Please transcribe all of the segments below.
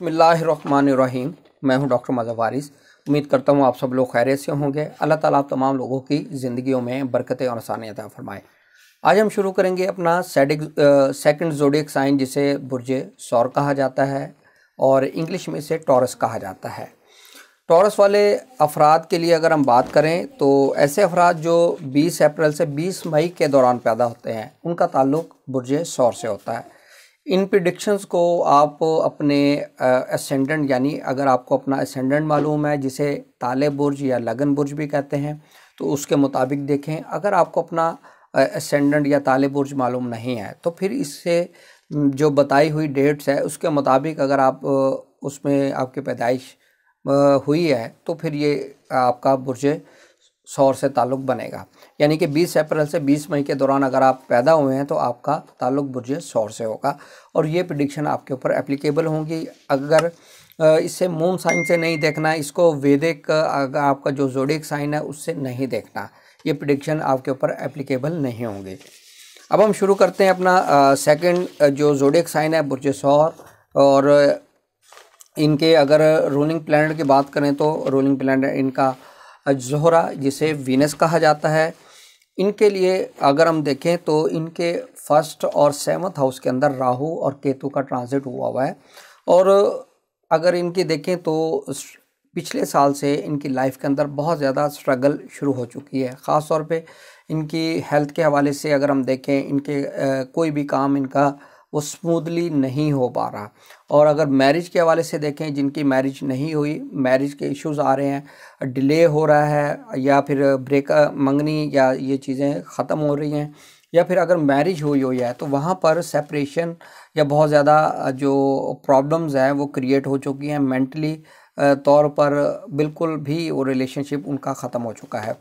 बसमीम मैं हूँ डॉक्टर मज़ा वारिस। उम्मीद करता हूँ आप सब लोग खैरियत से होंगे। अल्लाह ताला आप तमाम लोगों की ज़िंदगियों में बरकतें और आसानियत फरमाए। आज हम शुरू करेंगे अपना सेडिक सेकंड जोडिक साइन जिसे बुरज सौर कहा जाता है और इंग्लिश में इसे टॉरस कहा जाता है। टॉरस वाले अफराद के लिए अगर हम बात करें तो ऐसे अफराद जो 20 अप्रैल से 20 मई के दौरान पैदा होते हैं, उनका ताल्लुक बुरज सौर से होता है। इन प्रिडिक्शंस को आप अपने असेंडेंट यानी अगर आपको अपना असेंडेंट मालूम है, जिसे ताले बुर्ज या लगन बुर्ज भी कहते हैं तो उसके मुताबिक देखें, अगर आपको अपना असेंडेंट या ताले बुर्ज मालूम नहीं है तो फिर इससे जो बताई हुई डेट्स है, उसके मुताबिक अगर आप उसमें आपकी पैदाइश हुई है तो फिर ये आपका बुर्ज सौर से ताल्लुक़ बनेगा। यानी कि 20 अप्रैल से 20 मई के दौरान अगर आप पैदा हुए हैं तो आपका ताल्लुक़ बुर्ज सौर से होगा। और ये प्रडिक्शन आपके ऊपर एप्लीकेबल होंगी। अगर इससे मून साइन से नहीं देखना, इसको वेदिक आपका जो जोडिक साइन है, उससे नहीं देखना। ये प्रडिक्शन आपके ऊपर एप्लीकेबल नहीं होंगे। अब हम शुरू करते हैं अपना सेकंड जो जोडिक साइन है बुर्ज सौर और, इनके अगर रोलिंग प्लानट की बात करें तो रोलिंग प्लानट इनका जोहरा जिसे वीनस कहा जाता है इनके लिए अगर हम देखें तो इनके फ़र्स्ट और सेवन्थ हाउस के अंदर राहु और केतु का ट्रांजिट हुआ हुआ है। और अगर इनकी देखें तो पिछले साल से इनकी लाइफ के अंदर बहुत ज़्यादा स्ट्रगल शुरू हो चुकी है। ख़ास तौर पे इनकी हेल्थ के हवाले से अगर हम देखें इनके आ, कोई भी काम इनका वो स्मूथली नहीं हो पा रहा। और अगर मैरिज के हवाले से देखें, जिनकी मैरिज नहीं हुई मैरिज के इश्यूज़ आ रहे हैं डिले हो रहा है, या फिर ब्रेक मंगनी या ये चीज़ें ख़त्म हो रही हैं, या फिर अगर मैरिज हुई हुई है तो वहाँ पर सेपरेशन या बहुत ज़्यादा जो प्रॉब्लम्स हैं, वो क्रिएट हो चुकी हैं। मेंटली तौर पर बिल्कुल भी वो रिलेशनशिप उनका ख़त्म हो चुका है।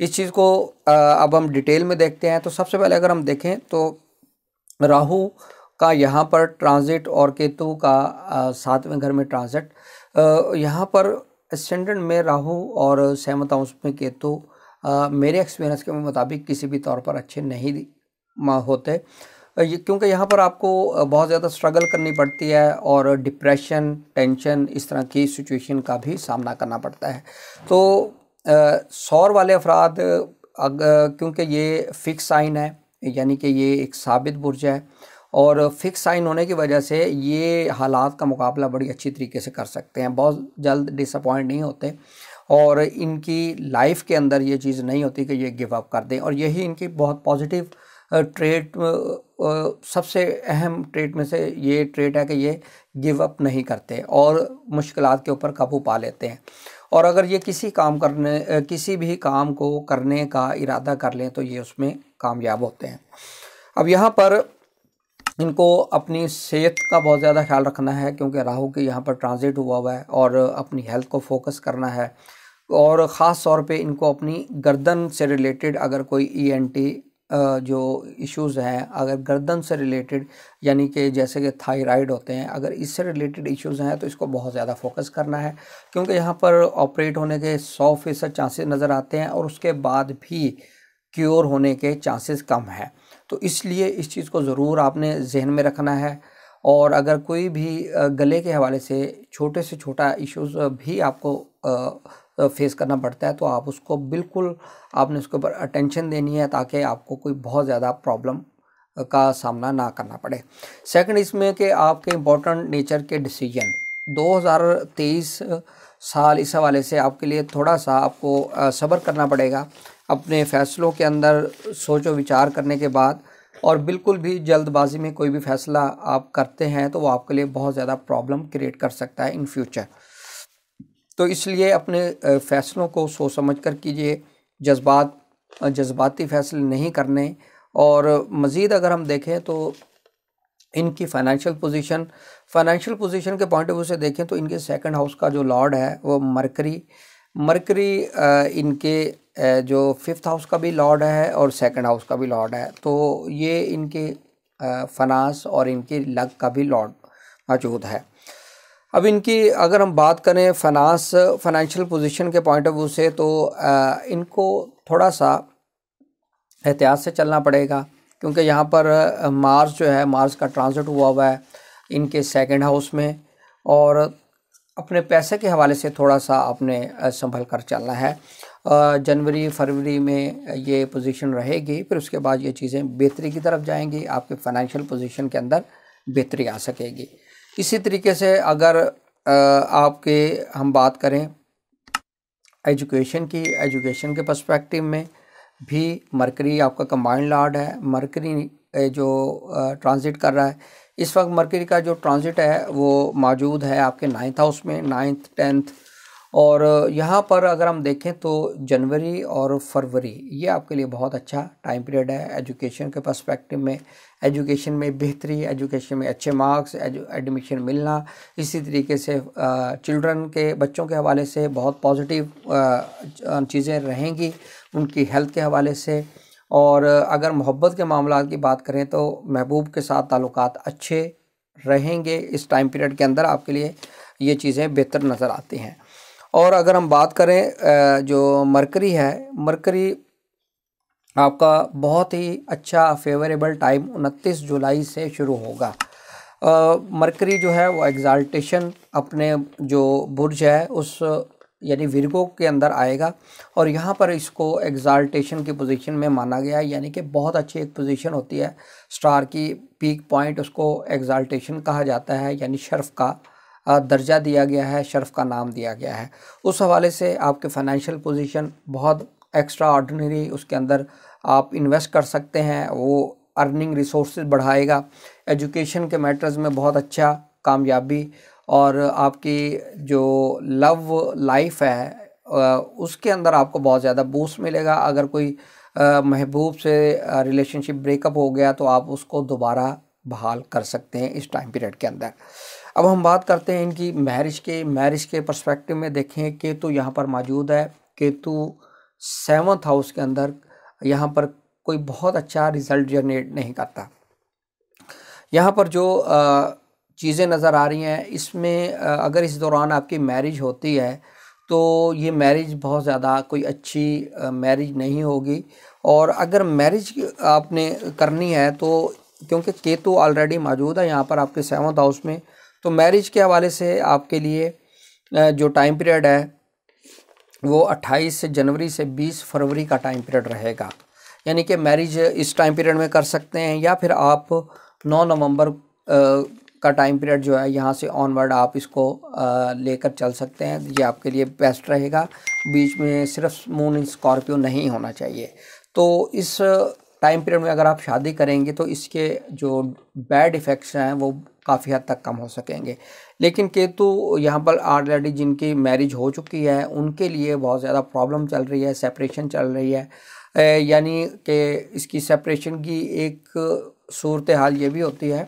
इस चीज़ को अब हम डिटेल में देखते हैं। तो सबसे पहले अगर हम देखें तो राहु का यहाँ पर ट्रांजिट और केतु का सातवें घर में ट्रांजिट यहाँ पर असेंडेंट में राहु और सहमत हाउस में केतु मेरे एक्सपीरियंस के मुताबिक किसी भी तौर पर अच्छे नहीं होते। क्योंकि यहाँ पर आपको बहुत ज़्यादा स्ट्रगल करनी पड़ती है और डिप्रेशन टेंशन इस तरह की सिचुएशन का भी सामना करना पड़ता है। तो सौर वाले अफराद क्योंकि ये फिक्स साइन है, यानी कि ये एक साबित बुर्ज है और फिक्स साइन होने की वजह से ये हालात का मुकाबला बड़ी अच्छी तरीके से कर सकते हैं। बहुत जल्द डिसअपॉइंट नहीं होते और इनकी लाइफ के अंदर ये चीज़ नहीं होती कि ये गिव अप कर दें और यही इनकी बहुत पॉजिटिव ट्रेट सबसे अहम ट्रेट में से ये ट्रेट है कि ये गिव अप नहीं करते और मुश्किल के ऊपर काबू पा लेते हैं। और अगर ये किसी काम करने किसी भी काम को करने का इरादा कर लें तो ये उसमें कामयाब होते हैं। अब यहाँ पर इनको अपनी सेहत का बहुत ज़्यादा ख्याल रखना है, क्योंकि राहु के यहाँ पर ट्रांजिट हुआ हुआ है और अपनी हेल्थ को फोकस करना है। और ख़ास तौर पे इनको अपनी गर्दन से रिलेटेड अगर कोई ईएनटी e जो इश्यूज़ हैं, अगर गर्दन से रिलेटेड यानी कि जैसे कि थायराइड होते हैं, अगर इससे रिलेटेड इश्यूज़ हैं तो इसको बहुत ज़्यादा फोकस करना है, क्योंकि यहाँ पर ऑपरेट होने के सौ फ़ीसद नज़र आते हैं और उसके बाद भी क्योर होने के चांसेस कम हैं। तो इसलिए इस चीज़ को ज़रूर आपने जहन में रखना है और अगर कोई भी गले के हवाले से छोटे से छोटा इश्यूज़ भी आपको फेस करना पड़ता है तो आप उसको बिल्कुल आपने उसके ऊपर अटेंशन देनी है ताकि आपको कोई बहुत ज़्यादा प्रॉब्लम का सामना ना करना पड़े। सेकंड, इसमें कि आपके इम्पोर्टेंट नेचर के डिसीज़न। 2023 साल इस हवाले से आपके लिए थोड़ा सा आपको सब्र करना पड़ेगा। अपने फ़ैसलों के अंदर सोचो विचार करने के बाद और बिल्कुल भी जल्दबाजी में कोई भी फ़ैसला आप करते हैं तो वो आपके लिए बहुत ज़्यादा प्रॉब्लम क्रिएट कर सकता है इन फ्यूचर। तो इसलिए अपने फ़ैसलों को सोच समझ कर कीजिए। जज्बात जज्बाती फ़ैसले नहीं करने। और मज़ीद अगर हम देखें तो इनकी फाइनेंशियल पोजीशन फाइनेंशियल पोजीशन के पॉइंट ऑफ़ व्यू से देखें तो इनके सेकंड हाउस का जो लॉर्ड है, वो मरकरी मरकरी इनके जो फिफ्थ हाउस का भी लॉर्ड है और सेकंड हाउस का भी लॉर्ड है तो ये इनके फनास और इनकी लग का भी लॉर्ड मौजूद है। अब इनकी अगर हम बात करें फनास फाइनेंशियल पोजीशन के पॉइंट ऑफ़ व्यू से तो इनको थोड़ा सा एहतियात से चलना पड़ेगा, क्योंकि यहाँ पर मार्स जो है, मार्स का ट्रांजिट हुआ हुआ है इनके सेकंड हाउस में और अपने पैसे के हवाले से थोड़ा सा अपने संभल कर चलना है। जनवरी, फरवरी में ये पोजीशन रहेगी, फिर उसके बाद ये चीज़ें बेहतरी की तरफ़ जाएँगी, आपके फाइनेंशियल पोजीशन के अंदर बेहतरी आ सकेगी। इसी तरीके से अगर आपके हम बात करें एजुकेशन की एजुकेशन के पर्सपेक्टिव में भी मरकरी आपका कंबाइंड लॉर्ड है। मरकरी जो ट्रांजिट कर रहा है, इस वक्त मरकरी का जो ट्रांजिट है, वो मौजूद है आपके नाइन्थ हाउस में नाइन्थ टेंथ और यहाँ पर अगर हम देखें तो जनवरी और फरवरी, ये आपके लिए बहुत अच्छा टाइम पीरियड है। एजुकेशन के पर्सपेक्टिव में एजुकेशन में बेहतरी एजुकेशन में अच्छे मार्क्स एडमिशन मिलना, इसी तरीके से चिल्ड्रन के, बच्चों के हवाले से बहुत पॉजिटिव चीज़ें रहेंगी उनकी हेल्थ के हवाले से। और अगर मोहब्बत के मामला की बात करें तो महबूब के साथ ताल्लुक अच्छे रहेंगे। इस टाइम पीरियड के अंदर आपके लिए ये चीज़ें बेहतर नज़र आती हैं। और अगर हम बात करें जो मरकरी है, मरकरी आपका बहुत ही अच्छा फेवरेबल टाइम उनतीस जुलाई से शुरू होगा। मरकरी जो है वो एग्जाल्टेशन अपने जो बुर्ज है, उस, यानी विरगो के अंदर आएगा और यहाँ पर इसको एग्जाल्टेशन की पोजीशन में माना गया है। यानी कि बहुत अच्छी एक पोजीशन होती है। स्टार की पीक पॉइंट उसको एग्जाल्टेशन कहा जाता है, यानी शर्फ का। दर्जा दिया गया है, शर्फ का नाम दिया गया है। उस हवाले से आपके फाइनेंशियल पोजीशन बहुत एक्स्ट्रा ऑर्डनरी उसके अंदर आप इन्वेस्ट कर सकते हैं, वो अर्निंग रिसोर्स बढ़ाएगा। एजुकेशन के मैटर्स में बहुत अच्छा कामयाबी और आपकी जो लव लाइफ है उसके अंदर आपको बहुत ज़्यादा बूस्ट मिलेगा। अगर कोई महबूब से रिलेशनशिप ब्रेकअप हो गया तो आप उसको दोबारा बहाल कर सकते हैं इस टाइम पीरियड के अंदर। अब हम बात करते हैं इनकी मैरिज के मैरिज के परस्पेक्टिव में देखें, केतु यहाँ पर मौजूद है। केतु सेवन्थ हाउस के अंदर यहाँ पर कोई बहुत अच्छा रिज़ल्ट जनरेट नहीं करता। यहाँ पर जो चीज़ें नज़र आ रही हैं, इसमें अगर इस दौरान आपकी मैरिज होती है तो ये मैरिज बहुत ज़्यादा कोई अच्छी मैरिज नहीं होगी। और अगर मैरिज आपने करनी है तो क्योंकि केतु ऑलरेडी मौजूद है, यहाँ पर आपके सेवन्थ हाउस में तो मैरिज के हवाले से आपके लिए जो टाइम पीरियड है, वो 28 जनवरी से 20 फरवरी का टाइम पीरियड रहेगा। यानी कि मैरिज इस टाइम पीरियड में कर सकते हैं या फिर आप 9 नवंबर का टाइम पीरियड जो है, यहाँ से ऑनवर्ड आप इसको लेकर चल सकते हैं। ये आपके लिए बेस्ट रहेगा। बीच में सिर्फ़ मून इन स्कॉर्पियो नहीं होना चाहिए। तो इस टाइम पीरियड में अगर आप शादी करेंगे तो इसके जो बैड इफ़ेक्ट्स हैं वो काफ़ी हद तक कम हो सकेंगे। लेकिन केतु यहाँ पर ऑलरेडी जिनकी मैरिज हो चुकी है, उनके लिए बहुत ज़्यादा प्रॉब्लम चल रही है, सेपरेशन चल रही है। यानी कि इसकी सेपरेशन की एक सूरत हाल ये भी होती है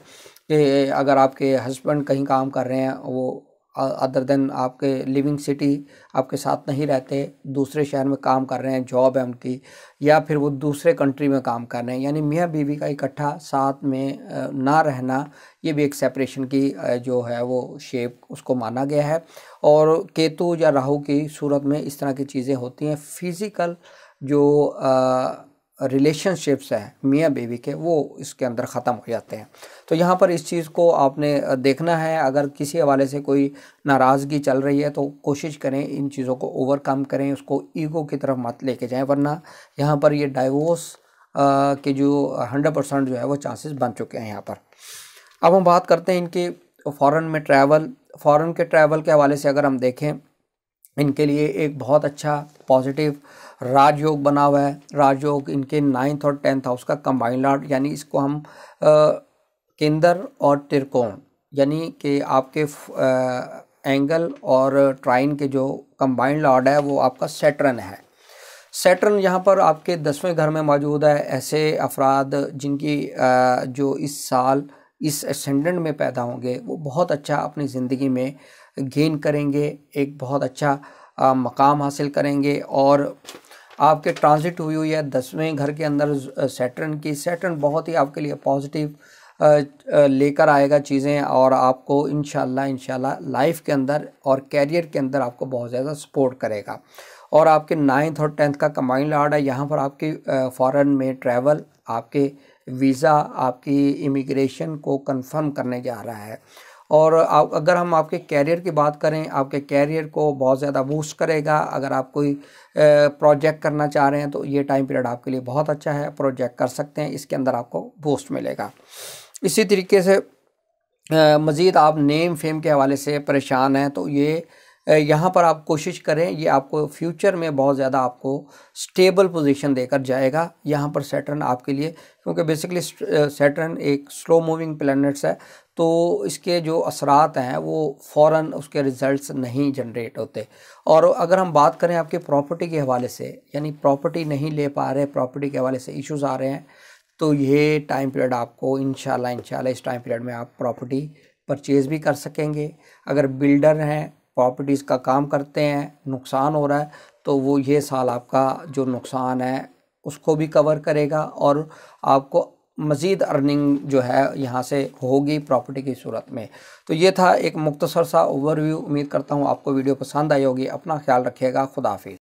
कि अगर आपके हस्बैंड कहीं काम कर रहे हैं, वो अदर देन आपके लिविंग सिटी आपके साथ नहीं रहते दूसरे शहर में काम कर रहे हैं जॉब है उनकी या फिर वो दूसरे कंट्री में काम कर रहे हैं यानी मियाँ बीवी का इकट्ठा साथ में ना रहना ये भी एक सेपरेशन की जो है वो शेप उसको माना गया है। और केतु या राहु की सूरत में इस तरह की चीज़ें होती हैं। फ़िज़िकल जो आ, रिलेशनशिप्स हैं, मियाँ बीवी के, वो इसके अंदर ख़त्म हो जाते हैं। तो यहाँ पर इस चीज़ को आपने देखना है। अगर किसी हवाले से कोई नाराज़गी चल रही है तो कोशिश करें इन चीज़ों को ओवरकम करें, उसको ईगो की तरफ़ मत लेके जाएँ, वरना यहाँ पर ये डाइवोर्स के जो हंड्रेड परसेंट जो है, वो चांसेस बन चुके हैं यहाँ पर। अब हम बात करते हैं इनके फ़ॉरन में ट्रैवल फ़ॉरन के ट्रैवल के हवाले से अगर हम देखें, इनके लिए एक बहुत अच्छा पॉजिटिव राजयोग बना हुआ है। राजयोग इनके नाइन्थ और टेंथ हाउस का कंबाइन लॉर्ड यानी इसको हम केंद्र और त्रिकोण, यानी कि आपके एंगल और ट्राइन के जो कंबाइंड लॉर्ड है, वो आपका सेट्रन है। सेट्रन यहाँ पर आपके दसवें घर में मौजूद है। ऐसे अफराद जिनकी जो इस साल, इस असेंडेंट में पैदा होंगे, वो बहुत अच्छा अपनी ज़िंदगी में गेन करेंगे। एक बहुत अच्छा मकाम हासिल करेंगे और आपके ट्रांजिट हुई हुई है दसवें घर के अंदर सैटर्न की। सैटर्न बहुत ही आपके लिए पॉजिटिव लेकर आएगा चीज़ें और आपको इन इंशाल्लाह लाइफ के अंदर और कैरियर के अंदर आपको बहुत ज़्यादा सपोर्ट करेगा। और आपके नाइन्थ और टेंथ का कम्बाइंड लॉर्ड है। यहाँ पर आपकी फ़ॉरन में ट्रैवल आपके वीज़ा आपकी इमिग्रेशन को कंफर्म करने जा रहा है। और अगर हम आपके कैरियर की बात करें, आपके कैरियर को बहुत ज़्यादा बूस्ट करेगा। अगर आप कोई प्रोजेक्ट करना चाह रहे हैं तो ये टाइम पीरियड आपके लिए बहुत अच्छा है। प्रोजेक्ट कर सकते हैं, इसके अंदर आपको बूस्ट मिलेगा। इसी तरीके से मज़ीद आप नेम फेम के हवाले से परेशान हैं तो ये यहाँ पर आप कोशिश करें, ये आपको फ्यूचर में बहुत ज़्यादा आपको स्टेबल पोजीशन देकर जाएगा यहाँ पर सैटर्न आपके लिए, क्योंकि बेसिकली सैटर्न एक स्लो मूविंग प्लैनेट्स है तो इसके जो असरात हैं वो फ़ौर उसके रिज़ल्ट्स नहीं जनरेट होते। और अगर हम बात करें आपके प्रॉपर्टी के हवाले से, यानी प्रॉपर्टी नहीं ले पा रहे, प्रॉपर्टी के हवाले से इश्यूज़ आ रहे हैं तो ये टाइम पीरियड आपको इन इंशाल्लाह इस टाइम पीरियड में आप प्रॉपर्टी परचेज़ भी कर सकेंगे। अगर बिल्डर हैं प्रॉपर्टीज़ का काम करते हैं, नुकसान हो रहा है तो वो ये साल आपका जो नुकसान है, उसको भी कवर करेगा और आपको मज़ीद अर्निंग जो है यहाँ से होगी प्रॉपर्टी की सूरत में। तो ये था एक मुख्तसर सा ओवरव्यू उम्मीद करता हूँ आपको वीडियो पसंद आई होगी। अपना ख्याल रखिएगा। खुदाफिज